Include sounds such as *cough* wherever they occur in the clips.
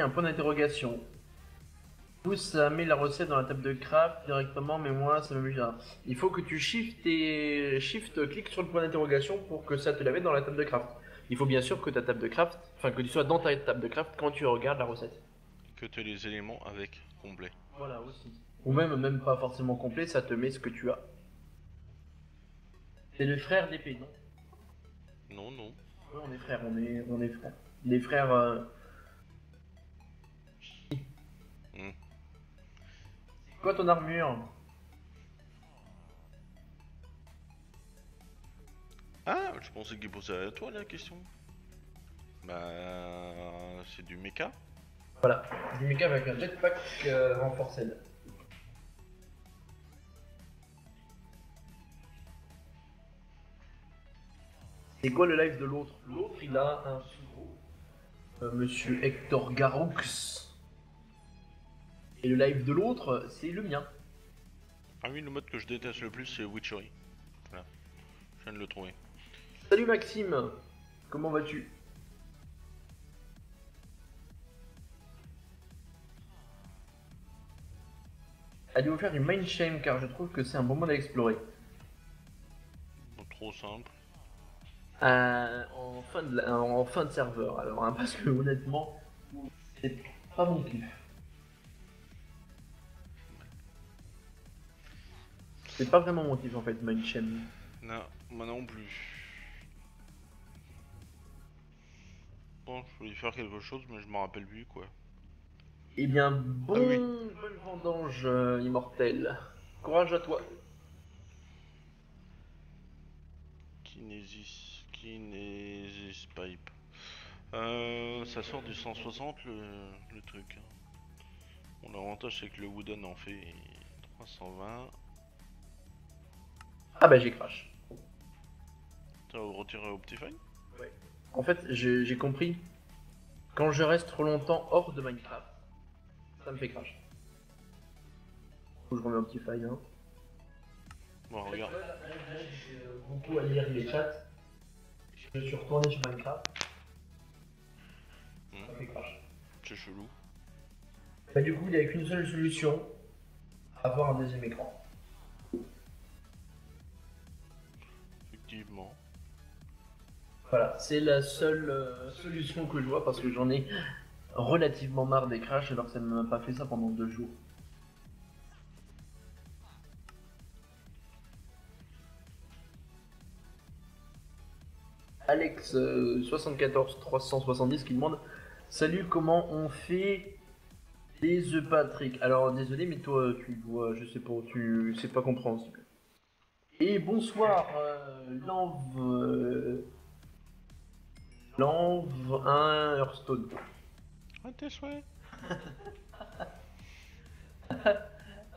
Un point d'interrogation. Du coup, ça met la recette dans la table de craft directement, mais moi, ça me met bizarre. Il faut que tu shift et shift, clique sur le point d'interrogation pour que ça te la mette dans la table de craft. Il faut bien sûr que ta table de craft, enfin que tu sois dans ta table de craft quand tu regardes la recette. Que tu les éléments avec complet. Voilà aussi. Ou même, même pas forcément complet, ça te met ce que tu as. C'est le frère d'épée, non? Non, non. Ouais, on est frères, on est, on est frères. Les frères. euh, Hmm. C'est quoi ton armure Ah, je pensais qu'il posait à toi la question. Bah, c'est du mecha. Voilà, du méca avec un jetpack euh, renforcé. C'est quoi le live de l'autre? L'autre, il a un pseudo, euh, Monsieur Hector Garoux. Et le live de l'autre, c'est le mien. Ah oui, le mode que je déteste le plus, c'est Witchery. Voilà. Je viens de le trouver. Salut Maxime, comment vas-tu? Allez vous faire du mind shame car je trouve que c'est un bon mode à explorer. Trop simple. Euh, en, fin de, la- en fin de serveur alors, hein, *laughs* parce que honnêtement, c'est pas mon kiff. C'est pas vraiment mon kiff en fait, shame. Non, moi non plus. Bon, je voulais faire quelque chose, mais je m'en rappelle plus quoi. Eh bien, bon, Ah oui. bonne vendange euh, immortel. Courage à toi. Kinesis, Kinesis Pipe. Euh, ça sort du 160 le, le truc. Bon, l'avantage c'est que le Wooden en fait 320. Ah bah j'ai crash. T'as retiré Optifine En fait, j'ai j'ai compris. Quand je reste trop longtemps hors de Minecraft, ça me fait crash. Faut que je remets un petit faille. Hein. Bon, regarde. J'ai beaucoup à lire les chats. Je suis retourné sur Minecraft. Hmm. Ça fait crash. C'est chelou. Bah du coup, il n'y avait qu'une seule solution. Avoir un deuxième écran. Voilà, c'est la seule euh, solution que je vois parce que j'en ai relativement marre des crashs alors que ça ne m'a pas fait ça pendant deux jours. Alex euh, 74 370 qui demande Salut, comment on fait des œufs Patrick? Alors désolé, mais toi tu dois, je sais pas, tu c'est pas compréhensible. Et bonsoir, euh, Lanve. Lanve 1 Hearthstone. Ah, tes souhaits *laughs*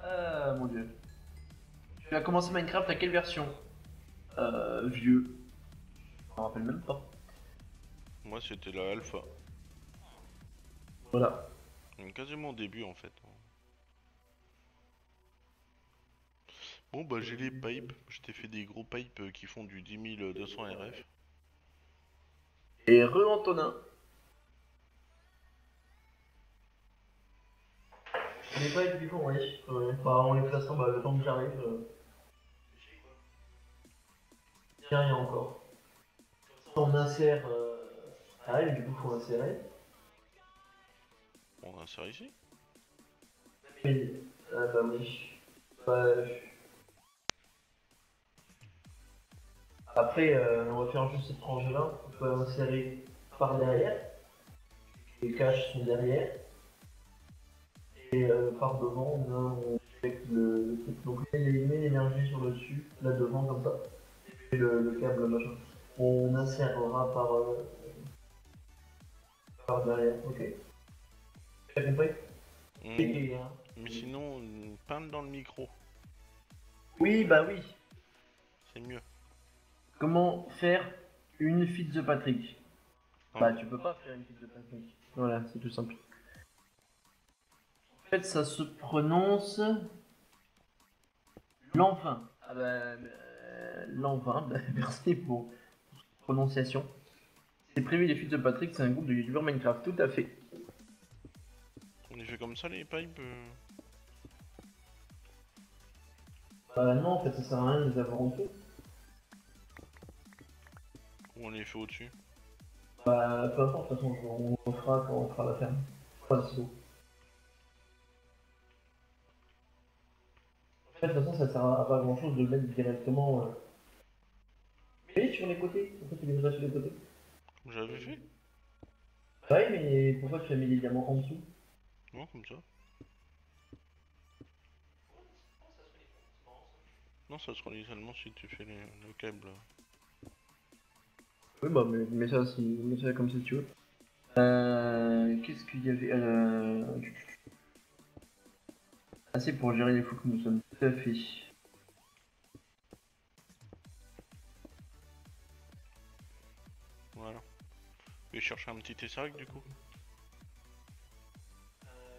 Ah mon dieu. Tu as commencé Minecraft à quelle version? Euh, vieux. Je me rappelle même pas. Moi c'était la alpha. Voilà. Quasiment au début en fait. Bon bah j'ai les pipes, je t'ai fait des gros pipes qui font du 10 200 RF. Et re-Antonin. Je n'ai pas été du coup, oui. Euh, enfin, en les plaçant, bah, le temps que j'arrive. Euh... J'ai rien encore. On insère. Euh... Ah, et du coup, faut insérer. On insère ici? Oui. Ah, bah oui. Bah, je- Après, euh, on va faire juste cette rangée-là. On peut insérer par derrière. Les caches sont derrière. Et euh, par devant, on a on fait le. Donc il met l'énergie sur le dessus, là devant, comme ça. Et le, le câble, machin. On insérera par, euh, par derrière. Ok. T'as compris? Et, hein. Mais sinon, une peinte dans le micro, Oui, bah oui. c'est mieux. Comment faire une Fitzpatrick Ah. Bah, tu peux pas faire une Fitzpatrick. Voilà, c'est tout simple. En fait, ça se prononce. L'envin. Ah bah. euh, L'envin, bah, *laughs* merci pour prononciation. C'est prévu les Fitzpatrick, c'est un groupe de youtubeurs Minecraft, tout à fait. les fait comme ça les pipes euh Bah non, en fait, ça sert à rien de les avoir en dessous. Ou on les fait au-dessus Bah, peu importe, de toute façon, on on le fera quand on fera la ferme. Pas de. En fait, de toute façon, ça sert à pas grand chose de le mettre directement. Euh... Et sur les côtés Pourquoi tu les mets sur les côtés j'avais fait Ouais, mais pourquoi tu as mis les diamants en dessous Non, comme ça. Non, ça se relie seulement si tu fais les- le câble. Oui, bah, mais, mais ça, si, mets ça comme ça, tu veux. Euh, Qu'est-ce qu'il y avait euh... Assez pour gérer les fous que nous sommes. Tout à fait. Voilà. Je vais chercher un petit Tesseract du coup.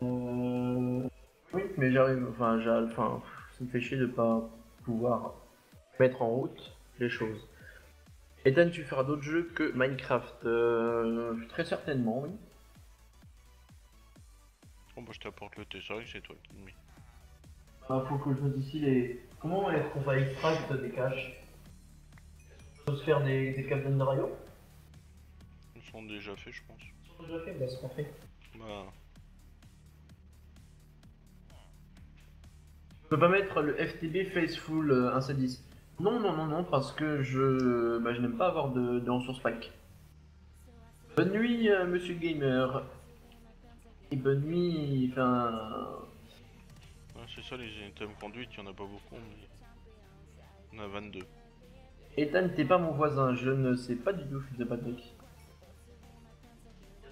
Euh... Oui, mais j'arrive. Enfin. Enfin, ça me fait chier de pas pouvoir mettre en route les choses. Ethan, tu feras d'autres jeux que Minecraft? Euh, Très certainement, oui. Bon bah je t'apporte le Tesseract, c'est toi qui le mets. Ah, faut que je fasse ici les. Comment est-ce qu'on va extract des caches On peut se faire des, des caves d'Endrayo Ils sont déjà faits je pense. Ils sont déjà faits, bah c'est parfait. Bah Je peux pas mettre le FTB Faceful euh, 1 10 Non, non, non, non, parce que je, bah, je n'aime pas avoir de, de ressources pack. Bonne nuit, euh, monsieur gamer. Et bonne nuit, enfin. ouais, c'est ça les items conduite, il y en a pas beaucoup mais. On a 22. Ethan, t'es pas mon voisin, je ne sais pas du tout Fils de Patrick.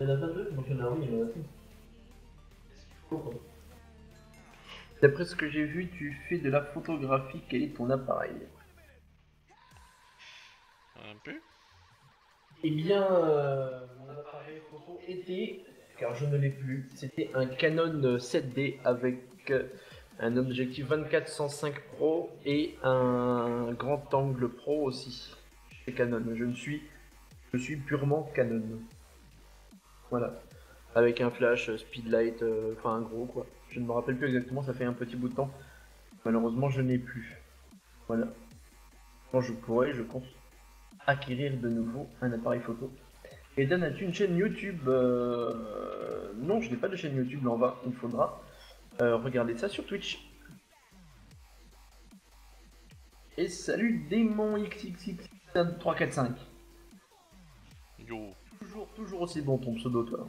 Il y en a 22 Donc il y en a, oui, il y en a. D'après ce que j'ai vu, tu fais de la photographie, quel est ton appareil? Un peu Eh bien, euh, mon appareil photo était, car je ne l'ai plus, c'était un Canon 7D avec euh, un objectif 24-105 Pro et un grand angle Pro aussi. Canon, je ne suis, je suis purement Canon. Voilà, avec un flash, euh, speedlight, enfin un gros quoi. Je ne me rappelle plus exactement, ça fait un petit bout de temps. Malheureusement, je n'ai plus. Voilà. Quand je pourrais, je compte acquérir de nouveau un appareil photo. Et Dan, as-tu une chaîne YouTube Euh, Non, je n'ai pas de chaîne YouTube, mais on va, il faudra euh, regarder ça sur Twitch. Et salut démon XXX 345. Yo Toujours, toujours aussi bon ton pseudo, toi.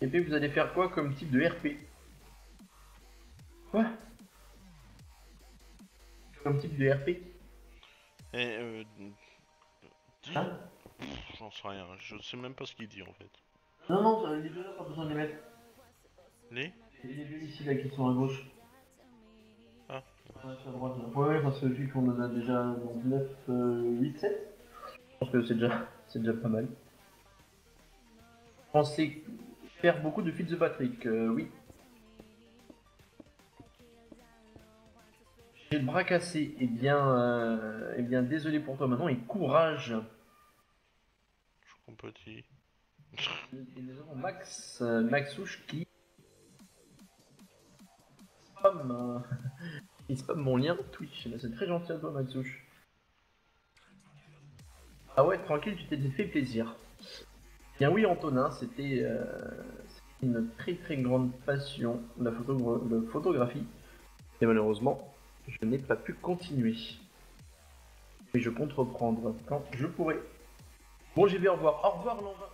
Et puis vous allez faire quoi comme type de RP Quoi? Comme type de RP Et euh. Dis. Hein J'en sais rien, je sais même pas ce qu'il dit en fait. Non, non, les deux pas besoin de les mettre. Les Les deux ici là qui sont à gauche. Ah. Ouais, à droite. Ouais, ouais, parce que vu qu'on en a déjà donc, 9, euh, 8, 7. Je pense que c'est déjà, c'est déjà pas mal. Pensez faire beaucoup de Fils de Patrick, euh, oui. J'ai le bras cassé, eh bien, euh, eh bien désolé pour toi maintenant et courage. Je compatis. Et nous avons Max, euh, Maxouche qui spam, euh, *laughs* il spam mon lien Twitch. C'est très gentil à toi, Maxouche. Ah ouais, tranquille, tu t'es fait plaisir. Bien oui, Antonin, c'était euh, c'était une très très grande passion, la, photo la photographie. Et malheureusement, je n'ai pas pu continuer. Mais je compte reprendre quand je pourrai. Bon, j'ai bien au revoir. Au revoir, Lanvin.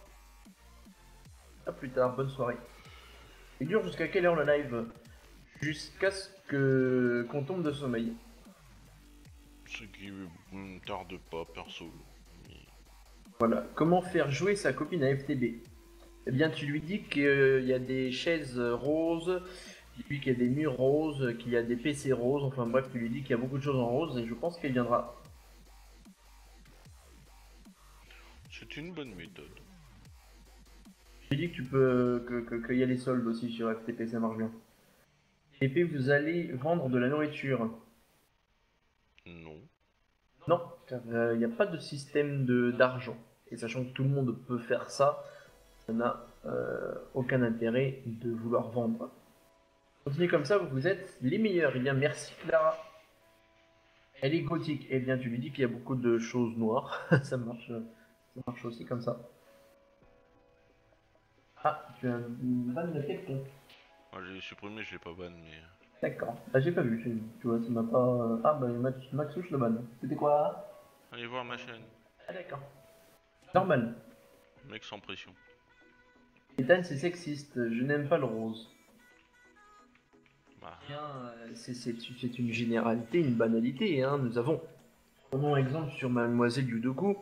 A plus tard, bonne soirée. Il dure jusqu'à quelle heure le live? Jusqu'à ce que qu'on tombe de sommeil. Ce qui me tarde pas perso. Voilà. Comment faire jouer sa copine à FTB Eh bien, tu lui dis qu'il y a des chaises roses, puis qu'il y a des murs roses, qu'il y a des PC roses, enfin bref, tu lui dis qu'il y a beaucoup de choses en rose et je pense qu'elle viendra. C'est une bonne méthode. Je lui dis que tu peux que- que- qu'il y a les soldes aussi sur FTP, ça marche bien. Et puis vous allez vendre de la nourriture. Non. Non, car euh, il n'y a pas de système de d'argent. et sachant que tout le monde peut faire ça, ça n'a euh, aucun intérêt de vouloir vendre. Continuez comme ça, vous êtes les meilleurs. Eh bien, merci Clara. Elle est gothique. Eh bien, tu lui dis qu'il y a beaucoup de choses noires. *laughs* ça marche, ça marche aussi comme ça. Ah, tu as une vanne de quelqu'un. Moi j'ai supprimé, je l'ai pas ban, mais. D'accord. Ah, j'ai pas vu. Tu vois, ça m'a pas. Ah, bah, Max, Maxou, je le banne. C'était quoi? Allez voir ma chaîne. Ah, d'accord. Normal. Mec sans pression. Ethan, c'est sexiste. Je n'aime pas le rose. Euh, c'est c'est- c'est une généralité, une banalité. Hein. Nous avons, prenons exemple sur Mademoiselle Yudoku,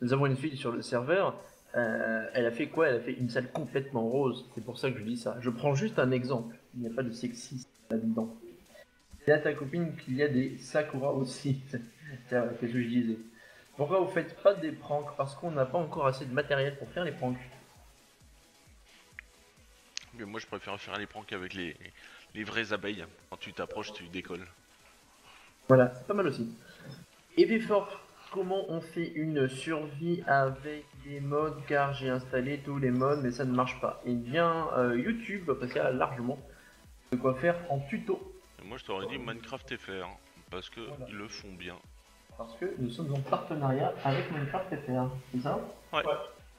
nous avons une fille sur le serveur. euh, elle a fait quoi? Elle a fait une salle complètement rose. C'est pour ça que je dis ça. Je prends juste un exemple. Il n'y a pas de sexisme là-dedans. C'est à ta copine qu'il y a des Sakura aussi. *laughs* Tiens, Qu'est-ce que je disais Pourquoi vous faites pas des pranks? Parce qu'on n'a pas encore assez de matériel pour faire les pranks. Mais moi je préfère faire les pranks avec les, les vraies abeilles. Quand tu t'approches, tu décolles. Voilà, c'est pas mal aussi. Et puis fort, comment on fait une survie avec des modes car j'ai installé tous les modes mais ça ne marche pas. Eh bien euh, YouTube, parce qu'il y a largement de quoi faire en tuto. Et moi je t'aurais dit Minecraft FR. Parce que Voilà. ils le font bien. Parce que nous sommes en partenariat avec Minecraft FR, c'est ça? Ouais.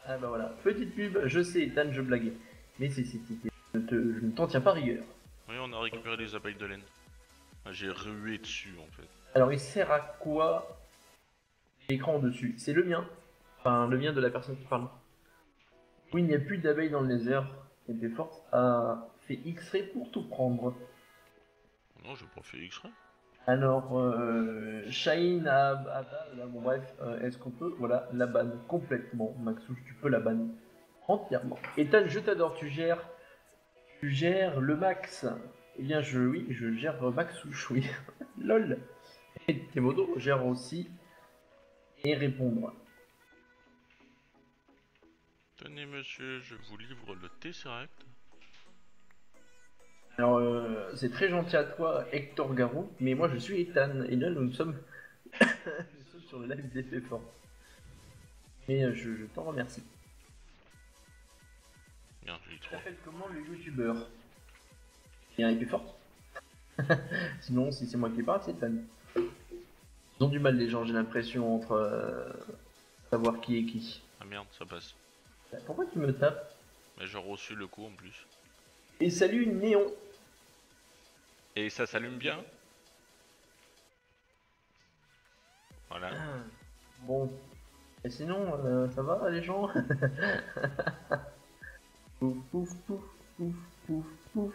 Ah bah voilà, petite pub, je sais, Dan, je blaguais. Mais c'est, je ne t'en tiens pas rigueur. Oui, on a récupéré les abeilles de laine. Ah, J'ai rué dessus en fait. Alors il sert à quoi l'écran dessus? C'est le mien. Enfin, le mien de la personne qui parle. Oui, il n'y a plus d'abeilles dans le désert. Et Beaufort a fait X-ray pour tout prendre. Non, j'ai pas fait X-ray. Alors, euh, Shine a, a- a- là, bon, bref, euh, est-ce qu'on peut, voilà, la banne complètement, Maxouche, tu peux la banne entièrement. Ethan, je t'adore, tu gères, tu gères le max. Eh bien, je, oui, je gère Maxouche, oui. *laughs* Lol. Et Temodo gère aussi et répondre. Tenez monsieur, je vous livre le Tesseract. Alors, euh, c'est très gentil à toi, Hector Garou, mais moi je suis Ethan, et là nous sommes, *laughs* nous sommes sur le live d'effet fort. Et euh, je, je t'en remercie. Trois. t'appelles comment le youtubeur? Il est fort. *laughs* Sinon, si c'est moi qui parle, c'est Ethan. Ils ont du mal les gens, j'ai l'impression, entre euh, savoir qui est qui. Ah merde, ça passe. Pourquoi tu me tapes? Mais j'ai reçu le coup en plus. Et salut Néon Et ça s'allume bien? Voilà. Ah, Bon. Et sinon, euh, ça va les gens? *laughs* Pouf pouf pouf pouf pouf pouf.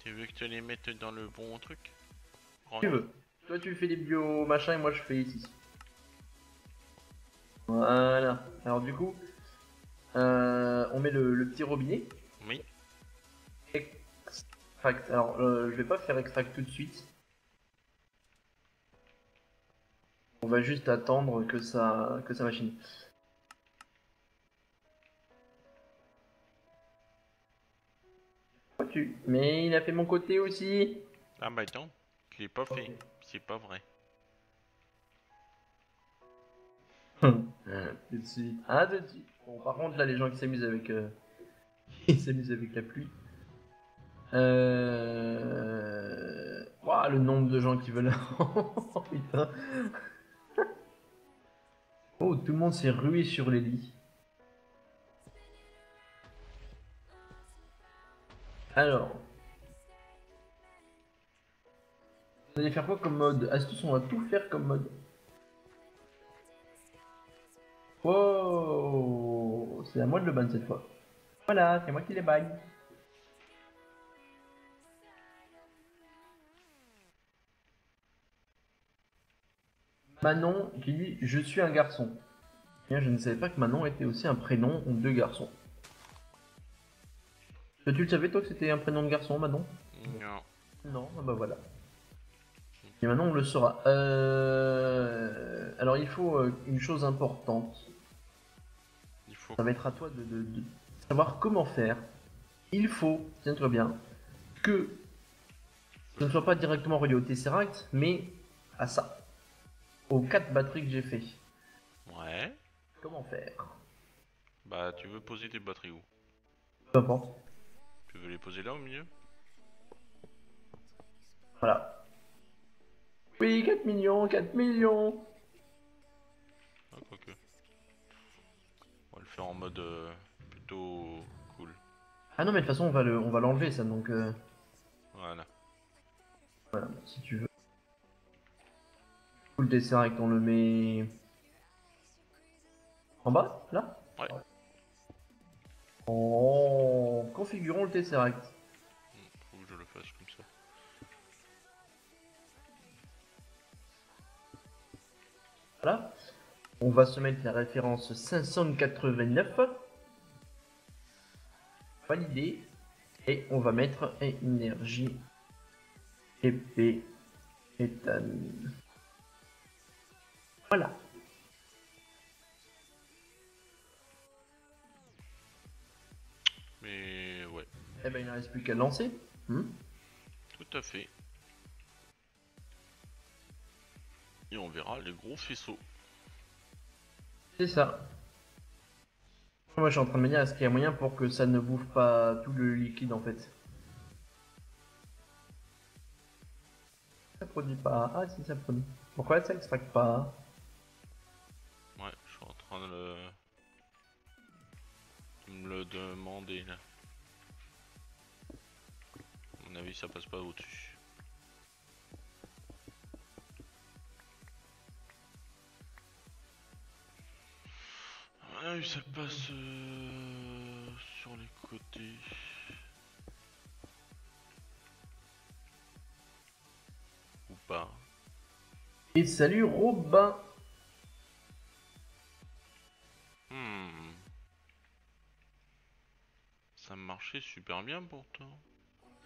Tu veux que je te les mette dans le bon truc Tu veux. Toi tu fais des bio machin et moi je fais ici. Voilà. Alors du coup, euh, on met le, le petit robinet. Oui. Extract. Alors euh, je vais pas faire extract tout de suite. On va juste attendre que ça que ça machine. Mais il a fait mon côté aussi. Ah bah non, je l'ai pas fait. C'est pas vrai. tout de suite. Ah, tout de suite. Bon, par contre, là, les gens qui s'amusent avec, euh, *laughs* qui s'amusent avec la pluie. Euh... Ouah, le nombre de gens qui veulent. *laughs* Oh, Putain. *laughs* Oh, tout le monde s'est rué sur les lits. Alors. Vous allez faire quoi comme mode? Astuce, on va tout faire comme mode. Wow C'est à moi de le ban cette fois. Voilà, c'est moi qui les bagne. Manon qui dit Je suis un garçon. Bien, je ne savais pas que Manon était aussi un prénom de garçon. Tu le savais toi que c'était un prénom de garçon, Manon Non. non, ah bah voilà. Et maintenant on le saura. Euh, Alors il faut euh, une chose importante. Il faut. Ça va être à toi de, de- de savoir comment faire. Il faut, tiens-toi bien, que ce ne soit pas directement relié au Tesseract, mais à ça. Aux quatre batteries que j'ai fait. Ouais. comment faire? Bah, tu veux poser tes batteries où? Peu importe. Tu veux les poser là au milieu Voilà. Oui, 4 millions, 4 millions Ah, quoique. On va le faire en mode euh, plutôt cool. Ah non, mais de toute façon, on va le, on va l'enlever ça, donc euh, Voilà. voilà, si tu veux. Full Tesseract, on le met en bas, là? Ouais. En configurons le Tesseract. Faut que je le fasse comme ça. Voilà. On va se mettre la référence 589. Valider. Et on va mettre énergie épée éthane. Voilà. Eh ben il ne reste plus qu'à lancer. Hmm tout à fait. Et on verra les gros faisceaux. C'est ça. Moi je suis en train de me dire est-ce qu'il y a moyen pour que ça ne bouffe pas tout le liquide en fait? Ça produit pas. Ah si ça produit. Pourquoi ça extracte pas Ouais, je suis en train de le... de me le demander là. Mon avis, ça passe pas au-dessus. Ah oui, ça passe euh, sur les côtés. Ou pas. Et salut Robin Hmm. Ça marchait super bien pourtant.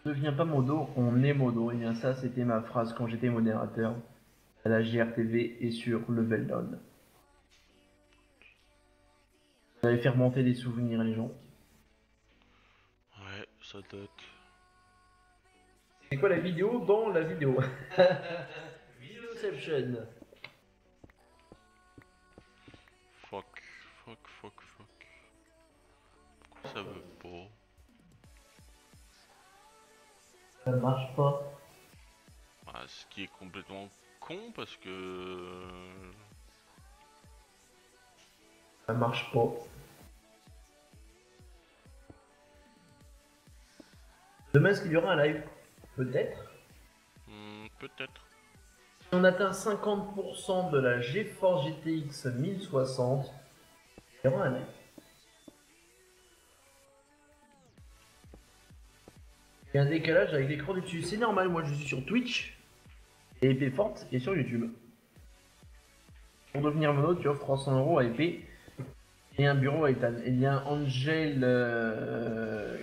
Ne deviens pas modo, on est modo. Et bien ça c'était ma phrase quand j'étais modérateur à la JRTV et sur Level Down. J'avais fait remonter des souvenirs les gens. Ouais, ça date. C'est quoi la vidéo dans la vidéo? *laughs* Videoception. Fuck, fuck, fuck, fuck. Pourquoi ça veut Ça marche pas. Ah, Ce qui est complètement con parce que. Ça marche pas. Demain, est-ce qu'il y aura un live? Peut-être. Hmm, Peut-être. Si on atteint 50% de la GeForce GTX 1060, il y aura un live. Il y a un décalage avec l'écran du dessus. C'est normal, moi je suis sur Twitch et épée forte et sur YouTube. Pour devenir mono, tu offres 300 euros à épée et un bureau à Ethan. Il y a Angel. euh,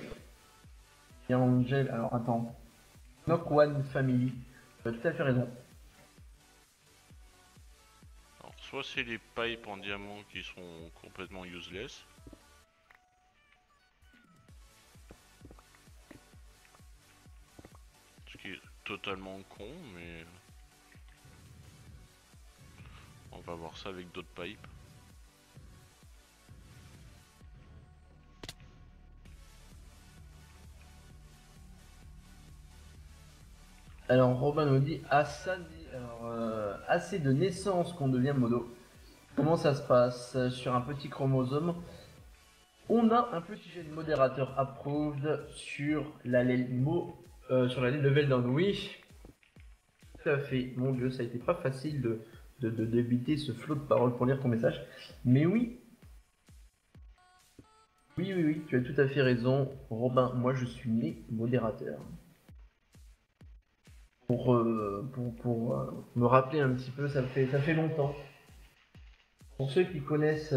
Il y a Angel. Alors attends. Knock One Family. Tu as tout à fait raison. Alors, soit c'est les pipes en diamant qui sont complètement useless. Totalement con, mais. On va voir ça avec d'autres pipes. Alors Robin nous dit assez, alors, euh, assez de naissance qu'on devient modo. Comment ça se passe sur un petit chromosome? On a un petit gène modérateur approved sur l'allèle euh, sur l'allèle level down. Oui, tout à fait. Mon dieu, ça a été pas facile de d'éviter ce flot de paroles pour lire ton message. Mais oui. Oui, oui, oui, tu as tout à fait raison, Robin. Moi, je suis né modérateur pour, euh, pour, pour, euh, me rappeler un petit peu, ça fait, ça fait longtemps. Pour ceux qui connaissent,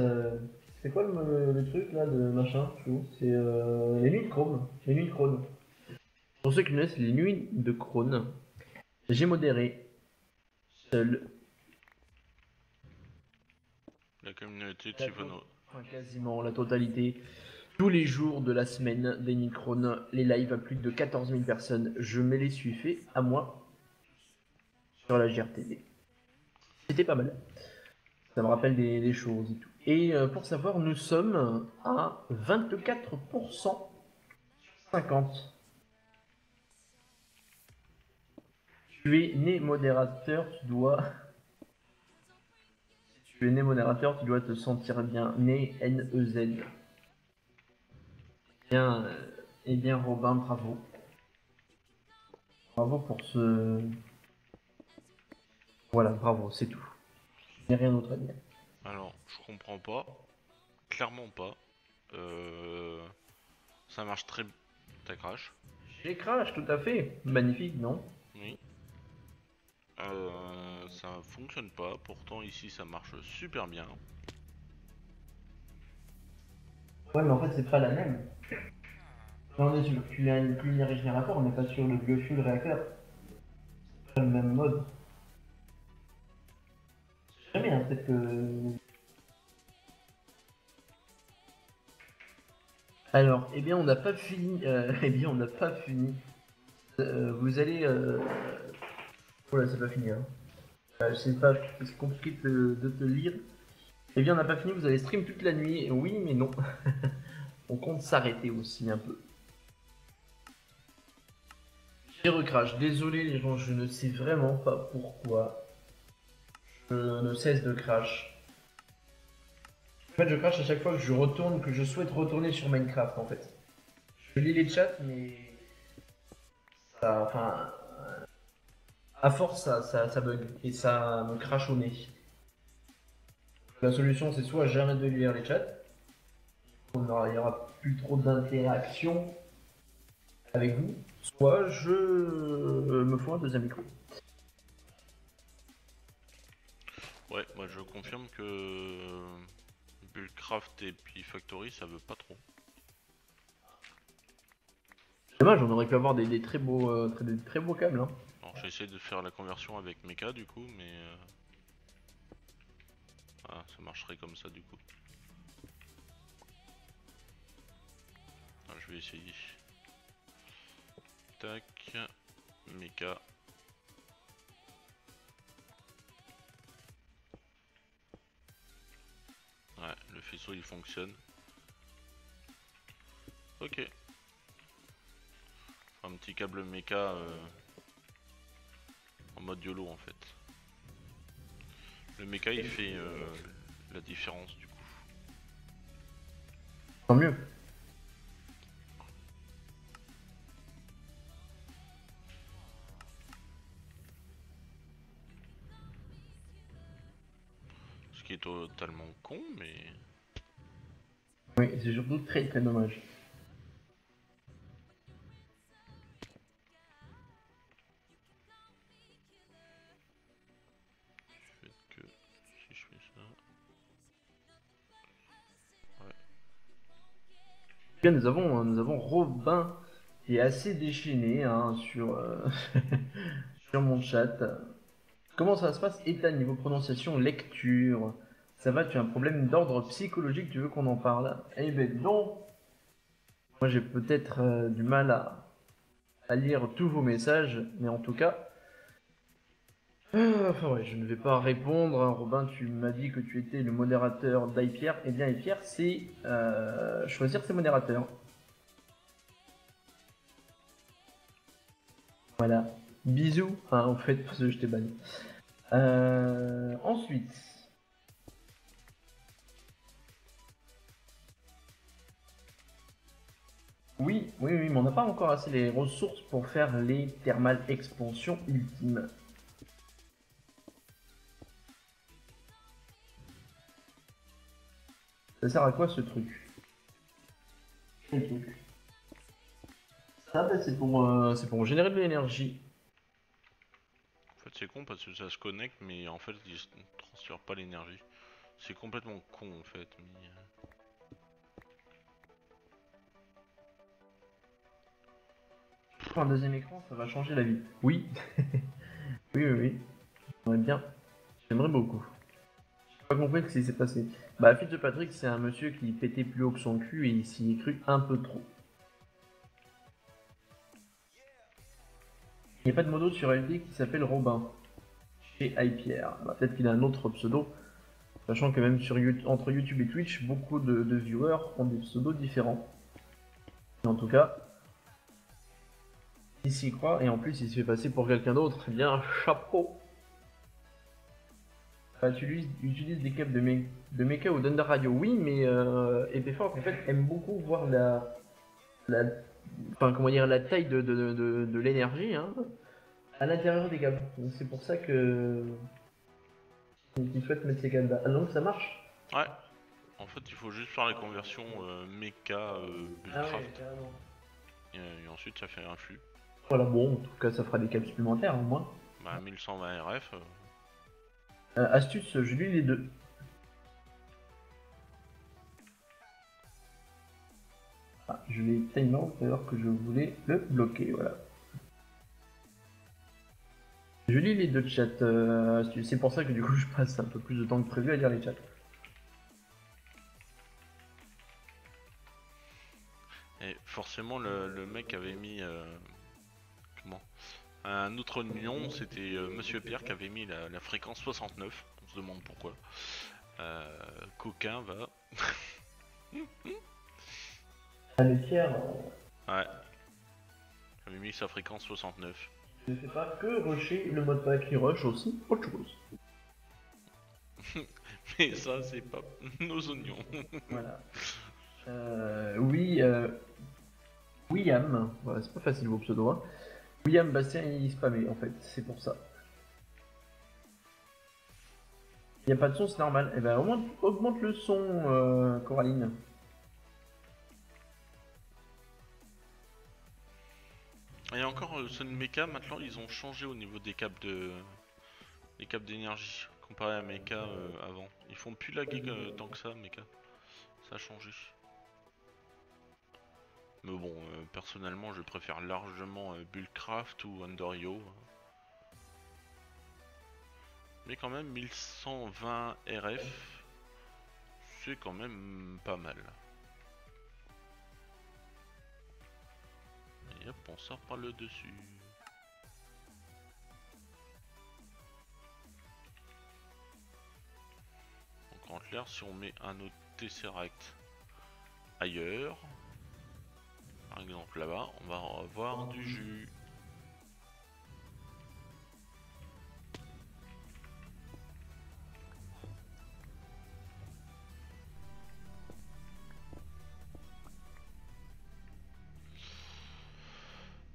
c'est quoi le, le truc là de machin C'est les nuits de Chrome. Les nuits de Chrome. Pour ceux qui connaissent les nuits de Crone, j'ai modéré seul, La communauté. Sivono. enfin, quasiment la totalité, tous les jours de la semaine des nuits de Crone, les lives à plus de 14 000 personnes, je me les suis fait à moi sur la GRTV. C'était pas mal. Ça me rappelle des, des choses et tout. Et euh, pour savoir, nous sommes à 24% 50. Tu es né modérateur, tu dois. Si tu es né modérateur, tu dois te sentir bien. Né N-E-Z. Bien, euh, eh bien, Robin, bravo. Bravo pour ce. Voilà, bravo, c'est tout. Il n'y a rien d'autre à dire. Alors, je comprends pas. Clairement pas. Euh, Ça marche très... T'as crash? J'ai crash, tout à fait. Magnifique, non? Euh, ça fonctionne pas. Pourtant, ici, ça marche super bien. Ouais, mais en fait, c'est pas la même. On est sur le culinary culinary générateur, on n'est pas sur le biofuel réacteur. C'est pas le même mode. Sais bien, peut-être que. Alors, eh bien, on n'a pas fini. euh, *laughs* eh bien, on n'a pas fini. Euh, vous allez. Euh... Oula, c'est pas fini. Hein. Euh, c'est pas. C'est compliqué de, de te lire. Eh bien, on n'a pas fini. Vous allez stream toute la nuit. Oui, mais non. *laughs* on compte s'arrêter aussi un peu. J'ai recrash. Désolé les gens, je ne sais vraiment pas pourquoi. Je ne cesse de crash. En fait, je crash à chaque fois que je retourne, que je souhaite retourner sur Minecraft en fait. Je lis les chats, mais. Ça. Enfin. À force, ça, ça, ça bug et ça me crache au nez. La solution, c'est soit j'arrête de lire les chats, il n'y aura plus trop d'interaction avec vous, soit je me fous un deuxième micro. Ouais, moi je confirme que Bullcraft et puis Factory ça veut pas trop. Dommage, on aurait pu avoir des, des très beaux, euh, très, des très beaux câbles. Hein. J'ai essayé de faire la conversion avec Mecha du coup, mais... Ah, ça marcherait comme ça du coup. Ah, je vais essayer. Tac, Mecha. Ouais, le faisceau il fonctionne. Ok. Un petit câble méca euh, en mode YOLO en fait. Le méca il fait euh, la différence du coup. Tant mieux. Ce qui est totalement con mais... Oui, c'est surtout très très dommage. Nous avons, nous avons Robin qui est assez déchaîné hein, sur, euh, *laughs* sur mon chat. Comment ça se passe Ethan, niveau prononciation, lecture? Ça va, tu as un problème d'ordre psychologique, tu veux qu'on en parle? Eh ben non! Moi j'ai peut-être euh, du mal à, à lire tous vos messages, mais en tout cas... ouais, je ne vais pas répondre. hein. Robin, tu m'as dit que tu étais le modérateur d'Ipierre. Eh bien, Ipierre, c'est euh, choisir ses modérateurs. Voilà. Bisous. Enfin, en fait, parce que je t'ai banni. Euh, ensuite. Oui, oui, oui, mais on n'a pas encore assez les ressources pour faire les thermales expansion ultimes. Ça sert à quoi ce truc? Quel truc Ça, bah, c'est pour, euh, c'est pour générer de l'énergie. En fait c'est con parce que ça se connecte mais en fait il se transfère pas l'énergie. C'est complètement con en fait. Mais... euh, Pour un deuxième écran, ça va changer la vie. Oui. *laughs* oui, oui, oui. J'aimerais bien. J'aimerais beaucoup. J'ai pas compris ce qui s'est passé. Bah, fils de Patrick, c'est un monsieur qui pétait plus haut que son cul et il s'y est cru un peu trop. Il n'y a pas de modo sur LD qui s'appelle Robin. Chez iPierre. Bah, Peut-être qu'il a un autre pseudo. Sachant que même sur entre YouTube et Twitch, beaucoup de, viewers ont des pseudos différents. Mais en tout cas, il s'y croit et en plus il se fait passer pour quelqu'un d'autre. Eh bien, chapeau Enfin, tu utilises, utilises des câbles de, me- de Mecha ou d'Under Radio, oui, mais euh, Epefort en fait aime beaucoup voir la, la, enfin comment dire, la taille de, de, de, de l'énergie hein, à l'intérieur des câbles. Donc, C'est pour ça que qu'il souhaite mettre ces câbles là. Ah, donc ça marche Ouais. En fait, il faut juste faire la conversion euh, mecha euh, Bullcraft carrément. et, et ensuite ça fait un flux. Voilà, bon, en tout cas ça fera des câbles supplémentaires au moins. Bah 1120 RF. Euh, astuce, je lis les deux. Ah, je l'ai out alors que je voulais le bloquer, voilà. Je lis les deux chats, euh, c'est pour ça que du coup *laughs* je passe un peu plus de temps que prévu à lire les chats. Et forcément, le, le mec avait mis. euh, comment? Un autre nom, c'était euh, Monsieur Pierre qui avait mis la, la fréquence 69. On se demande pourquoi. Euh, Coquin va. *laughs* Ah, le tiers, Ouais. Il avait mis sa fréquence 69. je ne fais pas que rusher le mode pack, il rush aussi autre chose. *laughs* Mais ça, c'est pas *laughs* nos oignons. Voilà. Euh, oui, euh, William, voilà, c'est pas facile vos pseudos. Hein. William Bastien, il spammait en fait, c'est pour ça. Il n'y a pas de son, c'est normal. Eh ben, augmente le son, euh, Coraline. Et encore, euh, Sun Mecha, maintenant, ils ont changé au niveau des câbles de. des câbles d'énergie comparé à Mecha euh, avant. Ils font plus laguer euh, tant que ça, Mecha. Ça a changé. Mais bon, euh, personnellement, je préfère largement euh, Bullcraft ou Underio. Mais quand même, 1120 RF, c'est quand même pas mal. Et hop, on sort par le dessus. Donc en clair, si on met un autre Tesseract ailleurs, par exemple là-bas, on va avoir du jus.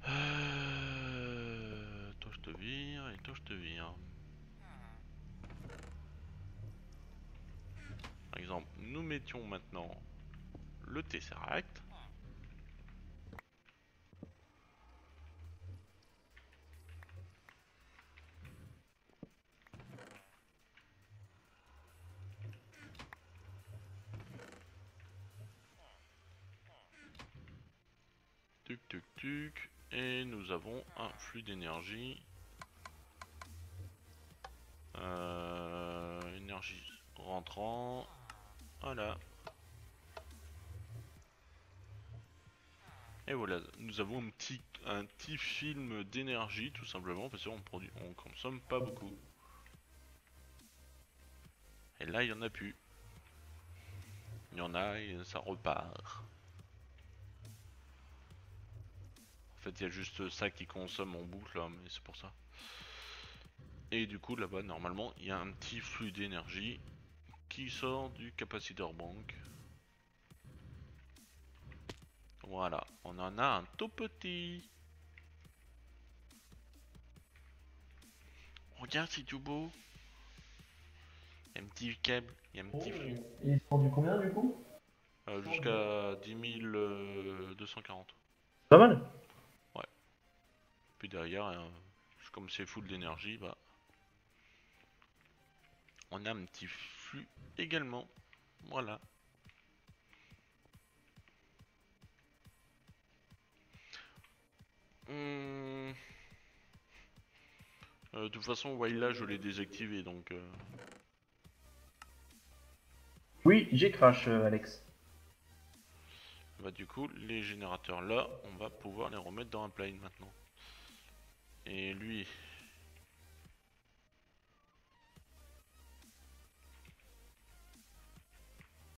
Euh, vire et toi je te vire. Par exemple, nous mettions maintenant le Tesseract. Et nous avons un flux d'énergie. Euh, énergie rentrant. Voilà. Et voilà, nous avons un petit, un petit film d'énergie tout simplement parce qu'on produit, on consomme pas beaucoup. Et là, il y en a plus. Il y en a et ça repart. Fait, il y a juste ça qui consomme en boucle, là, mais c'est pour ça. Et du coup, là-bas, normalement, il y a un petit flux d'énergie qui sort du capaciteur bank. Voilà, on en a un tout petit. Regarde, c'est tout beau. Il y a un petit câble, il y a un petit flux. Il est rendu combien du coup? Euh, Jusqu'à 10 240. Pas mal. Puis derrière, euh, comme c'est full d'énergie, bah, on a un petit flux également. Voilà. Hum. Euh, de toute façon, Wild là, je l'ai désactivé, donc... euh, Oui, j'ai crash, euh, Alex. Bah du coup, les générateurs là, on va pouvoir les remettre dans un plane maintenant. Et lui,